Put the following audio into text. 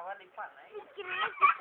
Tawa lipan, eh.